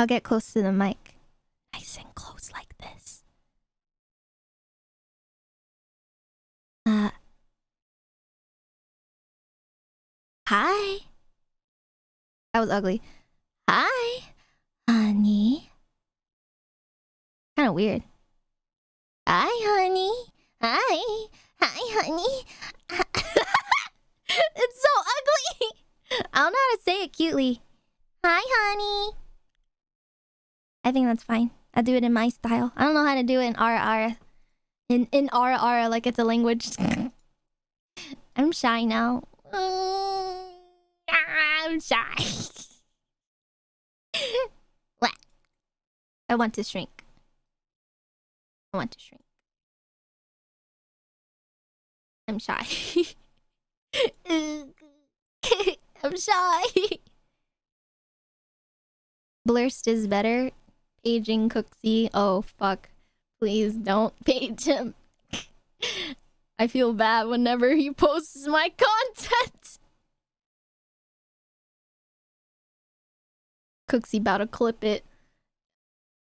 I'll get close to the mic. Nice and close like this. Uh. Hi. That was ugly. Hi, honey. Kind of weird. Hi, honey. Hi. Hi, honey. it's so ugly. I don't know how to say it cutely. Hi, honey. I think that's fine. I'll do it in my style. I don't know how to do it in RR. In in RR like it's a language. I'm shy now. I'm shy. what? I want to shrink. I want to shrink. I'm shy. I'm shy. Blurst is better. Paging Cooksie. Oh, fuck. Please don't page him. I feel bad whenever he posts my content. Cooksie about to clip it.